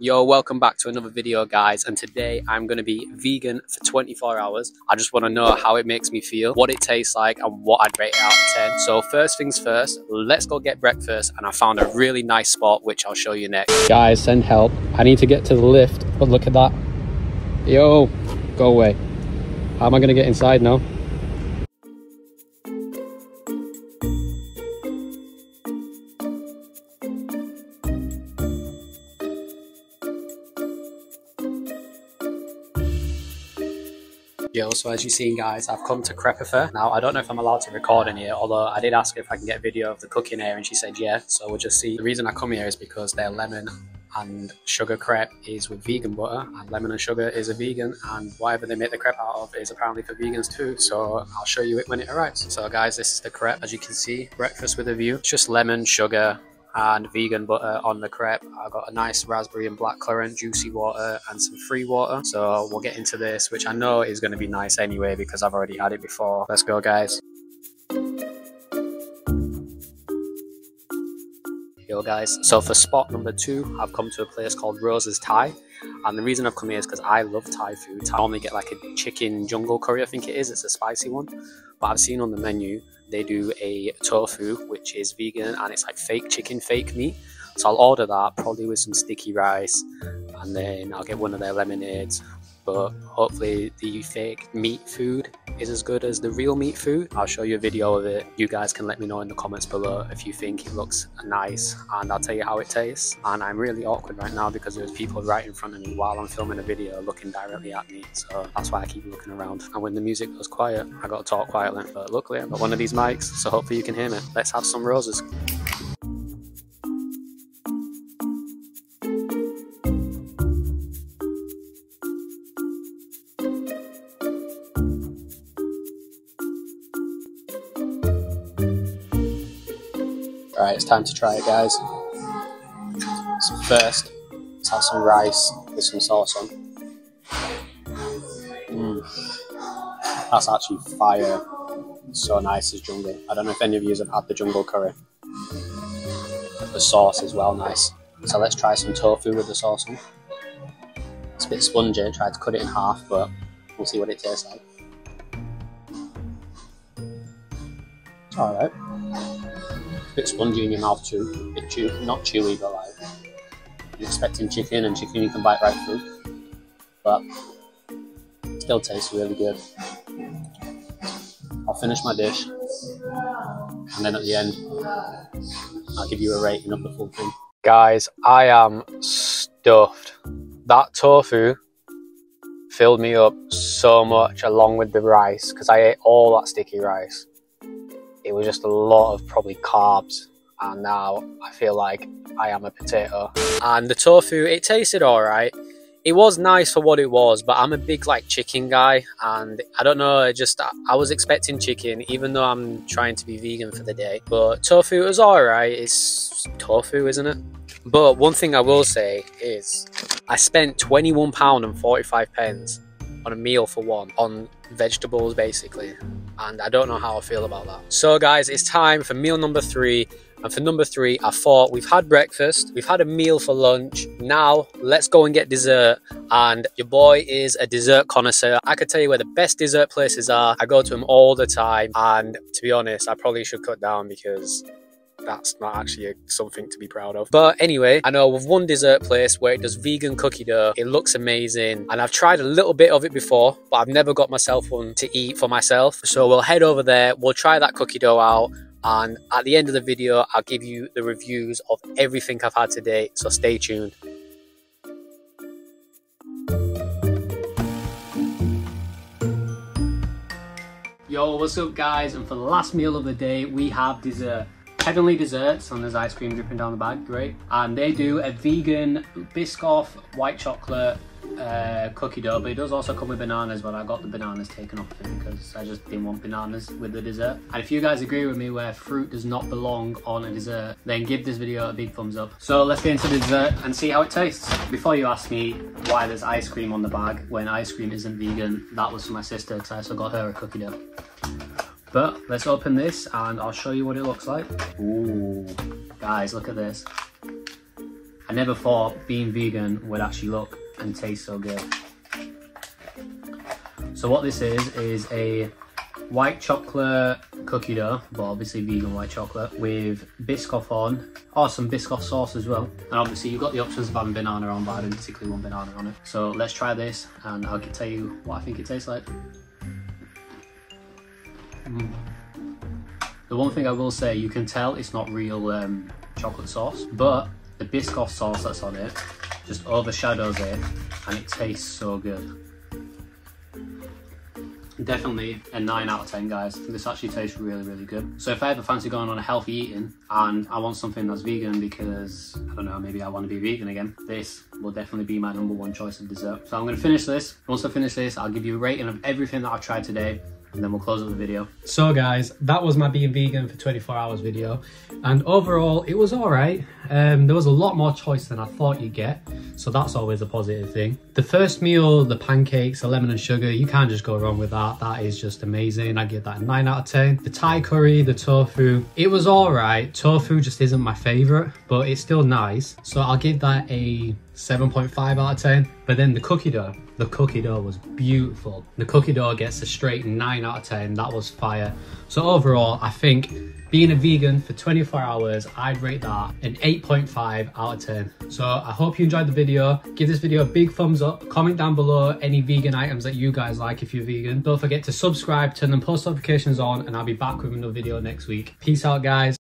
Yo, welcome back to another video guys and today I'm going to be vegan for 24 hours. I just want to know how it makes me feel, what it tastes like and what I'd rate it out of 10. So first things first, let's go get breakfast and I found a really nice spot which I'll show you next. Guys, send help. I need to get to the lift, but look at that. Yo, go away. How am I going to get inside now? Yo, so as you've seen guys, I've come to Crepeaffaire. Now, I don't know if I'm allowed to record in here, although I did ask if I can get a video of the cooking here and she said yeah, so we'll just see. The reason I come here is because their lemon and sugar crepe is with vegan butter and lemon and sugar is a vegan and whatever they make the crepe out of is apparently for vegans too so I'll show you it when it arrives. So guys this is the crepe as you can see breakfast with a view. It's just lemon, sugar, and vegan butter on the crepe. I got a nice raspberry and blackcurrant juicy water and some free water. So we'll get into this, which I know is going to be nice anyway because I've already had it before. Let's go, guys. Yo guys, so for spot number two, I've come to a place called Rosa's Thai. And the reason I've come here is because I love Thai food. I normally get like a chicken jungle curry, I think it is. It's a spicy one. But I've seen on the menu they do a tofu, which is vegan and it's like fake chicken, fake meat. So I'll order that, probably with some sticky rice, and then I'll get one of their lemonades. But hopefully, the fake meat food is as good as the real meat food. I'll show you a video of it. You guys can let me know in the comments below if you think it looks nice, and I'll tell you how it tastes. And I'm really awkward right now because there's people right in front of me while I'm filming a video looking directly at me. So that's why I keep looking around. And when the music goes quiet, I gotta talk quietly. But luckily, I've got one of these mics, so hopefully you can hear me. Let's have some roses. Alright, it's time to try it, guys. So first, let's have some rice with some sauce on. Mm. That's actually fire. so nice as jungle. I don't know if any of you have had the jungle curry. The sauce is well nice. So let's try some tofu with the sauce on. It's a bit spongy, I tried to cut it in half, but we'll see what it tastes like. Alright bit spongy in your mouth too. Bit chew, not chewy, but like you're expecting chicken, and chicken you can bite right through. But still tastes really good. I'll finish my dish, and then at the end, I'll give you a rating of the full thing. Guys, I am stuffed. That tofu filled me up so much along with the rice because I ate all that sticky rice it was just a lot of probably carbs and now I feel like I am a potato. And the tofu, it tasted alright. It was nice for what it was, but I'm a big like chicken guy and I don't know, I just I was expecting chicken even though I'm trying to be vegan for the day. But tofu was alright, it's tofu isn't it? But one thing I will say is I spent £21 and 45 pence on a meal for one on vegetables basically and I don't know how I feel about that. So guys, it's time for meal number three. And for number three, I thought we've had breakfast, we've had a meal for lunch. Now let's go and get dessert. And your boy is a dessert connoisseur. I could tell you where the best dessert places are. I go to them all the time. And to be honest, I probably should cut down because that's not actually a, something to be proud of. But anyway, I know of one dessert place where it does vegan cookie dough. It looks amazing. And I've tried a little bit of it before, but I've never got myself one to eat for myself. So we'll head over there. We'll try that cookie dough out. And at the end of the video, I'll give you the reviews of everything I've had today. So stay tuned. Yo, what's up guys? And for the last meal of the day, we have dessert. Heavenly Desserts, and there's ice cream dripping down the bag, great. And they do a vegan Biscoff white chocolate uh, cookie dough, but it does also come with bananas, but I got the bananas taken off it because I just didn't want bananas with the dessert. And if you guys agree with me where fruit does not belong on a dessert, then give this video a big thumbs up. So let's get into the dessert and see how it tastes. Before you ask me why there's ice cream on the bag when ice cream isn't vegan, that was for my sister because I also got her a cookie dough. But let's open this and I'll show you what it looks like. Ooh, guys, look at this. I never thought being vegan would actually look and taste so good. So what this is, is a white chocolate cookie dough, but obviously vegan white chocolate, with Biscoff on, or some Biscoff sauce as well. And obviously you've got the options of having banana on, but I didn't particularly want banana on it. So let's try this, and I'll tell you what I think it tastes like. Mm. The one thing I will say, you can tell it's not real um, chocolate sauce, but the Biscoff sauce that's on it just overshadows it, and it tastes so good. Definitely a 9 out of 10 guys. This actually tastes really, really good. So if I ever fancy going on a healthy eating and I want something that's vegan because, I don't know, maybe I want to be vegan again, this will definitely be my number one choice of dessert. So I'm going to finish this. Once I finish this, I'll give you a rating of everything that I've tried today and then we'll close up the video. So guys, that was my being vegan for 24 hours video. And overall, it was all right. Um, there was a lot more choice than I thought you'd get. So that's always a positive thing. The first meal, the pancakes, the lemon and sugar, you can't just go wrong with that. That is just amazing. I give that a 9 out of 10. The Thai curry, the tofu, it was all right. Tofu just isn't my favorite, but it's still nice. So I'll give that a 7.5 out of 10. But then the cookie dough, the cookie dough was beautiful. The cookie dough gets a straight 9 out of 10. That was fire. So overall, I think being a vegan for 24 hours, I'd rate that an 8.5 out of 10. So I hope you enjoyed the video. Give this video a big thumbs up. Comment down below any vegan items that you guys like if you're vegan. Don't forget to subscribe, turn the post notifications on, and I'll be back with another video next week. Peace out, guys.